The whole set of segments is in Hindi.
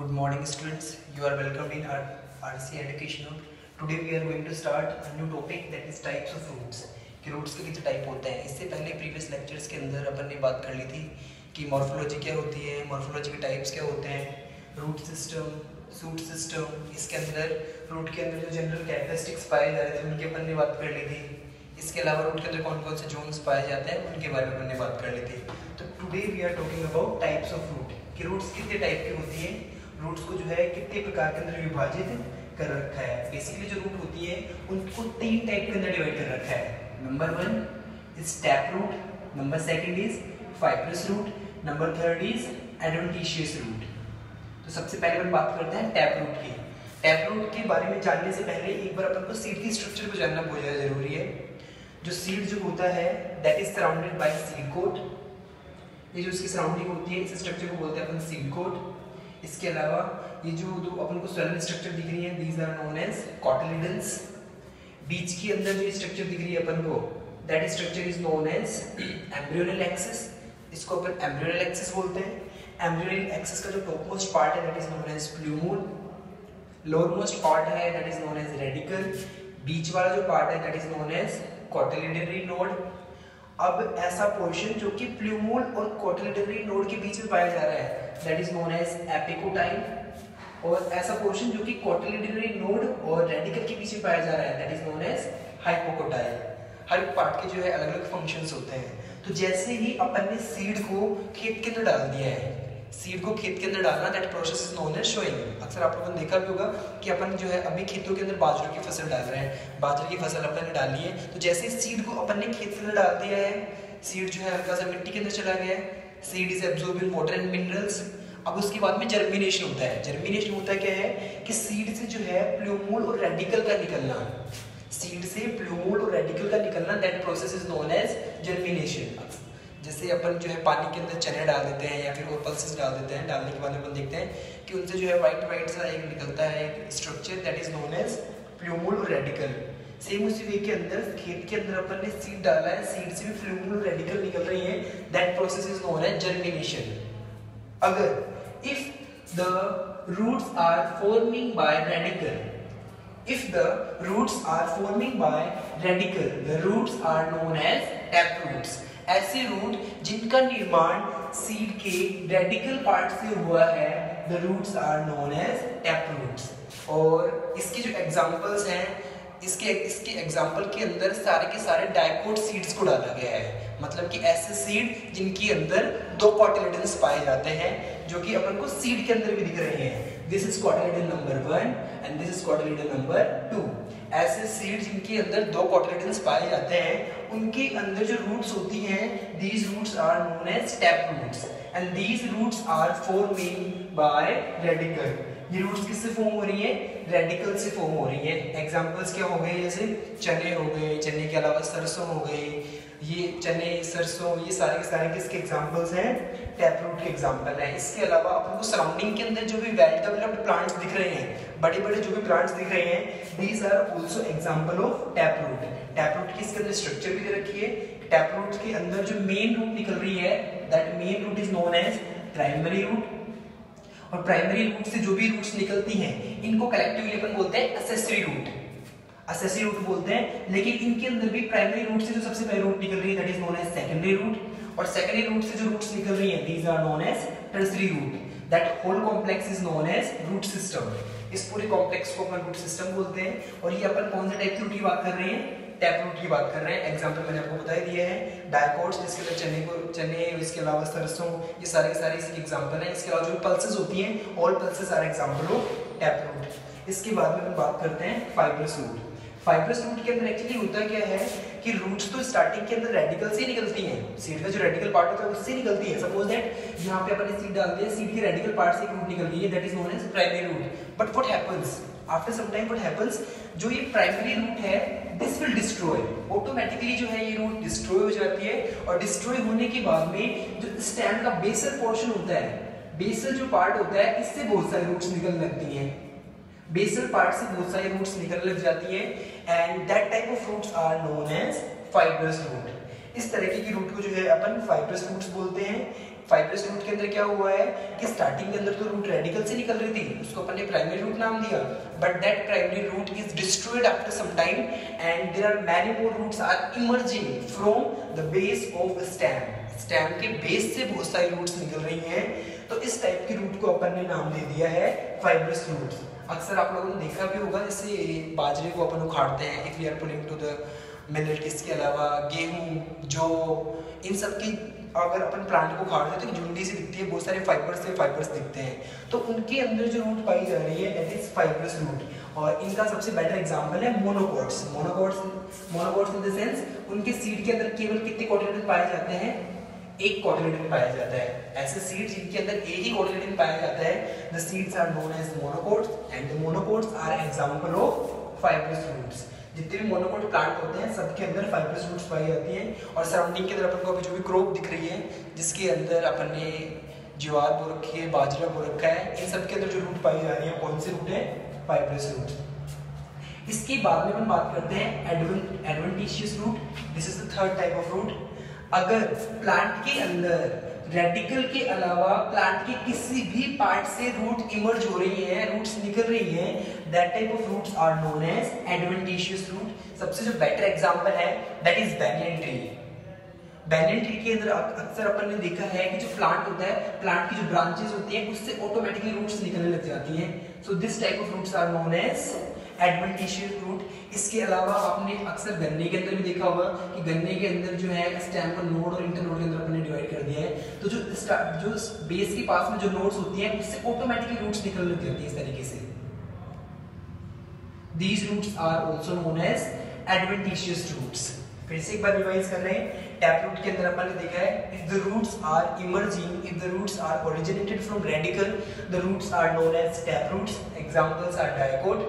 Good morning students, you are welcomed in our RC Education Hub. Today we are going to start a new topic that is types of roots. कि रूट्स के कितने टाइप होते हैं। इससे पहले प्रीवियस लेक्चर्स के अंदर अपन ने बात कर ली थी कि मॉर्फोलॉजी क्या होती है मॉर्फोलॉजी के टाइप्स क्या होते हैं रूट सिस्टम सूट सिस्टम इसके अंदर रूट के अंदर जो जनरल कैरेक्टरिस्टिक्स पाए जा रहे थे उनकी अपन ने बात कर ली थी। इसके अलावा रूट के अंदर कौन कौन से जोन्स पाए जाते हैं उनके बारे में अपन ने बात कर ली थी। तो today we are talking about types of root कि रूट्स कितने टाइप की होती हैं रूट्स को जो है कितने प्रकार के अंदर विभाजित कर रखा है। बेसिकली जो रूट होती है, उनको तीन टाइप के अंदर डिवाइड कर रखा है। Number one is tap root number second is fibrous root number third is adventitious root तो सबसे पहले हम बात करते हैं टैप रूट की। टैप रूट के बारे में जानने से पहले एक बार अपन को सीड की स्ट्रक्चर को जानना बहुत ज़्यादा ज़रूरी है। जो सीड जो होता है that is surrounded by seed coat ये जो इसकी सराउंडिंग होती है, इस स्ट्रक्चर को बोलते हैं अपन सीड कोट इसके अलावा ये जो दो अपन को सेल स्ट्रक्चर दिख रही है these are known as cotyledons बीच के अंदर जो स्ट्रक्चर दिख रही है अपन को that structure is known as embryonal axis इसको अपन एम्ब्रियोनल एक्सिस बोलते हैं. एम्ब्रियोनल एक्सिस का जो टॉप मोस्ट पार्ट है that is known as plumule lower most part है that is known as radicle बीच वाला जो पार्ट है that is known as cotyledonary node अब ऐसा पोर्शन जो कि प्लूमूल और कोटिलिडनरी नोड के बीच में पाया जा रहा है। That is known as epicotyl और ऐसा पोर्शन जो कि कोटिलिडनरी नोड और रेडिकल के बीच में पाया जा रहा है। That is known as hypocotyl her part के जो है अलग अलग फ़ंक्शंस होते हैं। तो जैसे ही अपन ने सीड को खेत के अंदर डाल दिया है सीड को खेत के अंदर डालना that process is known as sowing अक्सर आप लोगों ने देखा भी होगा कि अपन जो है अभी खेतों के अंदर बाजरे की फ़सल डाल रहे हैं। बाजरे की फ़सल अपन ने डाली है। तो जैसे सीड को अपन ने खेत के अंदर डाल दिया है सीड जो है हल्का सा मिट्टी के अंदर चला गया है। Seed is absorb in water and minerals अब उसके बाद में जर्मिनेशन होता है। जर्मिनेशन होता क्या है कि सीड से जो है प्लूमूल और रेडिकल का निकलना। सीड से प्लूमूल और रेडिकल का निकलना that process is known as germination जैसे अपन जो है पानी के अंदर चने डाल देते हैं या फिर और पल्सेस डाल देते हैं, डालने के बाद अपन देखते हैं कि उनसे जो है वाइट वाइट सा एक निकलता है एक structure that is known as plumule radicle same उसी वे के अंदर, खेत के अंदर अपन ने सीड डाला है सीड से भी फ्लूमूल रेडिकल निकल रही है that process is known as germination अगर if the roots are forming by radicle if the roots are forming by radicle the roots are known as tap roots ऐसे रूट जिनका निर्माण सीड के रेडिकल पार्ट से हुआ है the roots are known as tap roots और इसके जो एग्जांपल्स हैं, इसके इसके एग्ज़ाम्पल के अंदर सारे के सारे डायकोट सीड्स को डाला गया है। मतलब कि ऐसे सीड जिनके अंदर दो कॉटिलिडन्स पाए जाते हैं, जो कि अपन को सीड के अंदर भी दिख रहे हैं। This is cotyledon number one and this is cotyledon number two ऐसे सीड जिनके अंदर दो कॉटिलेडन्स पाए जाते हैं, उनके अंदर जो रूट्स होती हैं these roots are known as step roots and these roots are forming by radicle ये रूट्स किससे फॉर्म हो रही है? रेडिकल से फॉर्म हो रही है. एग्जांपल्स क्या हो गए? जैसे चने हो गए, चने के अलावा सरसों हो गए ये चने, सरसों, ये सारे के सारे किसके एग्जांपल्स हैं? टैप रूट के एग्जांपल हैं। इसके अलावा अपन को सराउंडिंग के अंदर जो भी वेल डेवलप्ड प्लांट्स दिख रहे हैं बड़े बड़े जो भी प्लांट्स दिख रहे हैं these are also example of tap root tap root की इसके अंदर स्ट्रक्चर भी दे रखी है? टैप रूट के अंदर जो मेन रूट निकल रही है that main root is known as primary root और प्राइमरी रूट से जो भी रूट्स निकलती हैं, इनको कलेक्टिवली अपन बोलते हैं असेसरी रूट असेसरी रूट बोलते हैं, लेकिन इनके अंदर भी प्राइमरी रूट से जो सबसे पहले रूट निकल रही है that is known as secondary root और सेकेंडरी रूट से जो रूट्स निकल रही हैं these are known as tertiary root that whole complex is known as root system इस पूरे कॉम्प्लेक्स को अपन रूट सिस्टम बोलते हैं। और ये अपन कौन से टाइप की रूट की बात कर रहे हैं? टैप रूट की बात कर रहे हैं। एग्जांपल मैंने आपको बता दिया है। डायकोट्स जिसके अंदर चने को चने इसके अलावा सरसों ये सारे के सारे इसके एग्जांपल हैं। इसके अलावा जो पल्सेस होती हैं all pulses are example of tap root इसके बाद में हम बात करते हैं फाइब्रस रूट फाइब्रस रूट के अंदर एक्चुअली होता क्या है कि रूट्स तो स्टार्टिंग के अंदर रेडिकल से निकलती हैं। सीड का जो रेडिकल पार्ट होता है, उससे निकलती है। सपोज़ दैट यहाँ पे अपन सीड सीड के रेडिकल पार्ट से रूट निकल गई है that is known as primary root but after some time जो ये प्राइमरी रूट है दिस विल डिस्ट्रॉय ऑटोमेटिकली जो है ये रूट डिस्ट्रॉय हो जाती है और डिस्ट्रॉय होने के बाद में जो का बेसल पोर्शन होता है बेसल जो पार्ट होता है, इससे बहुत सारे रूट्स निकलने लगती हैं। बेसल पार्ट से बहुत सारे रूट्स निकलने लग जाती है and that type of roots are known as fibrous root इस तरीके की रूट को जो है अपन फाइब्रस रूट्स बोलते हैं। फाइब्रस रूट के अंदर क्या हुआ है कि स्टार्टिंग के अंदर तो रूट रेडिकल से निकल रही थी, उसको अपन ने प्राइमरी रूट नाम दिया। But that primary root is destroyed after some time and there are many more roots are emerging from the base of stem stem के बेस से बहुत सारी रूट्स निकल रही हैं। तो इस टाइप की रूट को अपन ने नाम दे दिया है फाइब्रस रूट अक्सर आप लोगों ने देखा भी होगा, जैसे बाजरे को अपन उखाड़ते हैं if we are putting to the millet इसके अलावा गेहूँ, जो, इन सब की अगर अपन प्लांट को उखाड़ते हैं तो झुंडी से दिखती है, बहुत सारे फाइबर्स से फाइबर्स दिखते हैं। तो उनके अंदर जो रूट पाई जा रही है दैट इज़ फाइबरस रूट और इनका सबसे बेटर एग्ज़ाम्पल है monocots monocots monocots in the sense उनके सीड के अंदर केवल कितने कोटिलेडन पाए जाते हैं? एक कोटिलेडन पाया जाता है। ऐसे सीड जिनके अंदर एक ही कोटिलेडन पाया जाता है the seeds are known as monocots and the monocots are example of fibrous roots जितने भी मोनोकोट प्लांट होते हैं, सबके अंदर फाइब्रस रूट्स पाई जाती हैं और सराउंडिंग के अंदर अपन को अभी जो भी क्रॉप दिख रही है, जिसके अंदर अपन ने ज्वार बो रखी है, बाजरा बो रखा है, इन सब के अंदर जो रूट पाई जा रही है, कौन से रूट है? फाइब्रस रूट इसके बाद में अपन बात करते हैं adventitious root this is the third type of root अगर प्लांट के अंदर रेडिकल के अलावा प्लांट के किसी भी पार्ट से रूट इमर्ज हो रही है रूट्स निकल रही हैं that type of roots are known as adventitious root सबसे जो बेटर एग्जांपल है that is banyan tree banyan tree के अंदर अक्सर अपन ने देखा है कि जो प्लांट होता है प्लांट की जो ब्रांचेस होती हैं, उससे ऑटोमेटिकली रूट्स निकलने लग जाती हैं. So this type of roots are known as adventitious root इसके अलावा आपने अक्सर गन्ने के अंदर भी देखा होगा कि गन्ने के अंदर जो है स्टैम को नोड और इंटर नोड के अंदर अपने डिवाइड कर दिया है। तो जो जो बेस के पास में जो नोड्स होती हैं, उससे ऑटोमेटिकली रूट्स निकल लग जाती है इस तरीके से। These roots are also known as adventitious roots. फिर से एक बार रिवाइज कर रहे हैं। टैप रूट के अंदर अपन ने देखा है if the roots are emerging if the roots are originated from radicle the roots are known as tap roots examples are dicot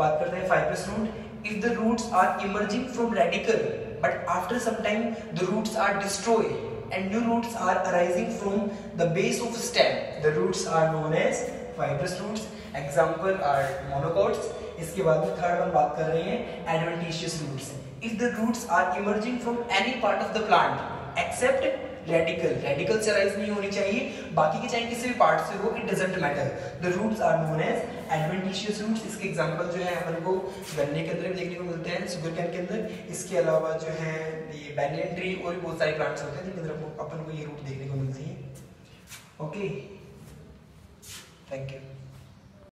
बात करते हैं fibrous root if the roots are emerging from radicle but after some time the roots are destroy and new roots are arising from the base of stem. The roots are known as fibrous roots. Example are monocots. इसके बाद में थर्ड वन बात कर रहे हैं adventitious roots if the roots are emerging from any part of the plant except radicle radicle से राइज नहीं होनी चाहिए। बाकी के चाहे किसी भी पार्ट से हो it doesn't matter the roots are known as adventitious roots इसके एग्जांपल जो है अपन को गन्ने के अंदर भी देखने को मिलते हैं शुगर कैन के अंदर। इसके अलावा जो है, ये बैनियन ट्री और भी बहुत सारे प्लांट्स होते हैं, जिनके अंदर अपन को ये रूट देखने को मिलती है। Okay thank you